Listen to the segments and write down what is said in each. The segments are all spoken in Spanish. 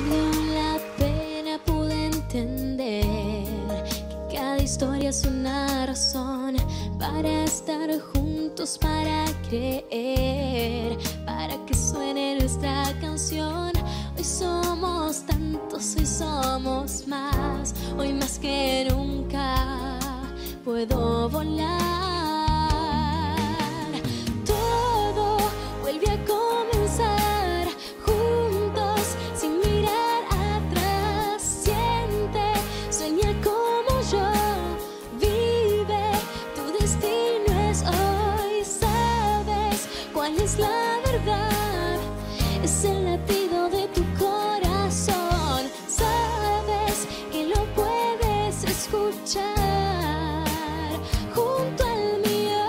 Valió la pena, pude entender que cada historia es una razón para estar juntos, para creer, para que suene nuestra canción. Hoy somos tantos, hoy somos más, hoy más que nunca puedo volar. Destino es hoy. Sabes cuál es la verdad. Es el latido de tu corazón. Sabes que lo puedes escuchar junto al mío.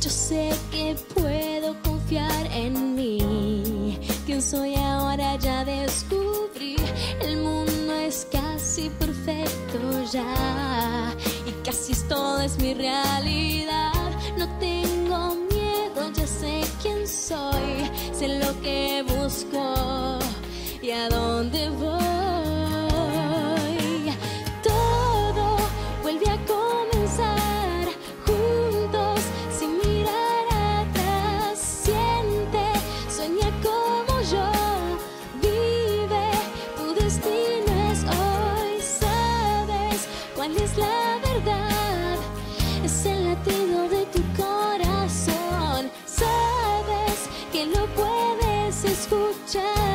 Yo sé que puedo confiar en mí. Quien soy casi perfecto ya. Y casi todo es mi realidad. No tengo miedo, ya sé quién soy. Sé lo que busco y a dónde voy. Es la verdad. Es el latido de tu corazón. Sabes que lo puedes escuchar.